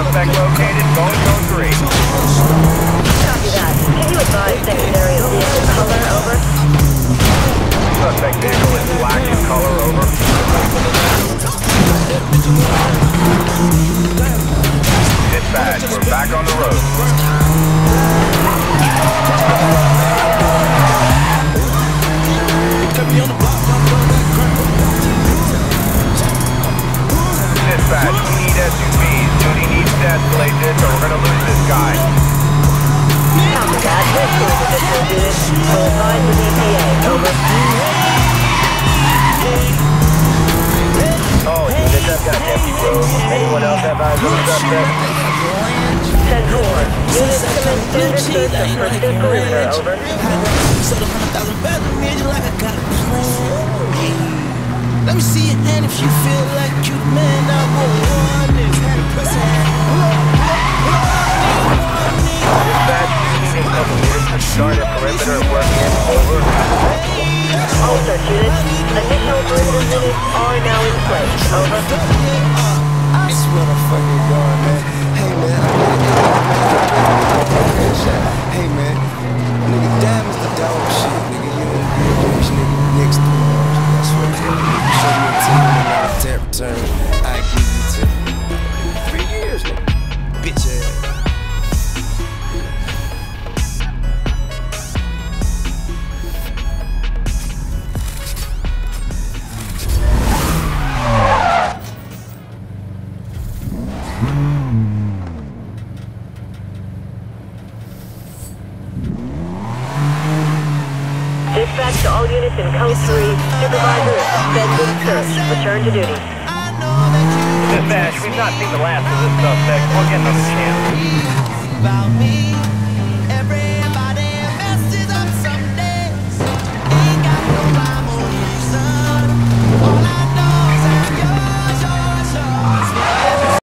Suspect located, going code 3. Copy that. Can you advise secondary of vehicle color, over? Suspect vehicle is black in color, over. Dispatch, we're back on the road. Anyone else have eyes on the suspect? 10-4. Units commence standard search of pursuit perimeter, over. Let me see your hand if you feel like you man. I will run this. Couple minutes to start a perimeter working over. All search units. Additional perimeter units are now in place, over. I swear to fucking God, man. Hey, man. Hey, man. Nigga, damn is the dog shit, nigga. You don't get rich, nigga. Next to Mars. That's what it is. You show me a team and not a tap return. Dispatch to all units in code 3. Supervisor is suspended search. Return to duty. Dispatch, we've not seen the last of this suspect. We'll get another chance.